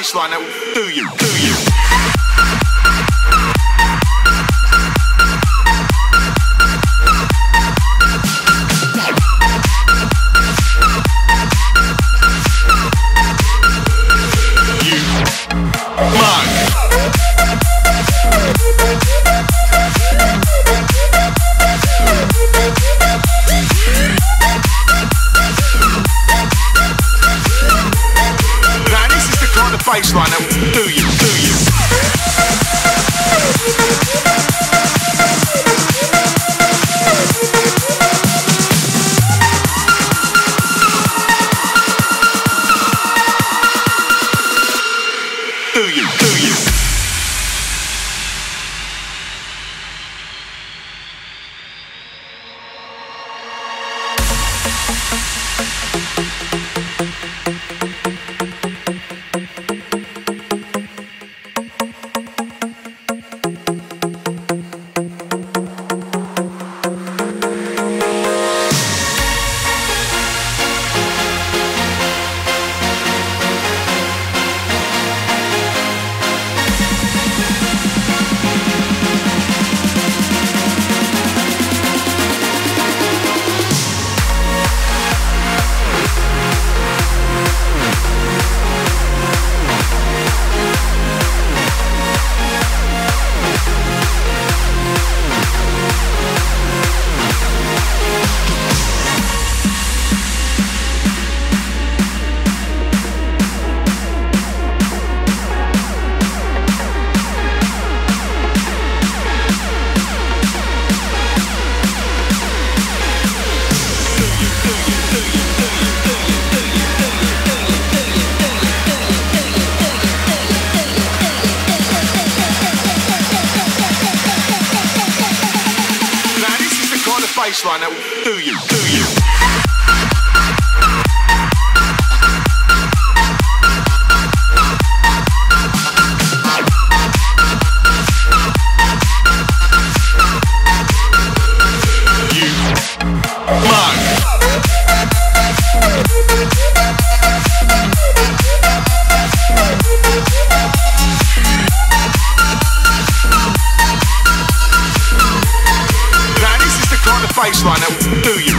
baseline. That punchline. Now, do you? baseline that will do you, do you. baseline, right now. do you.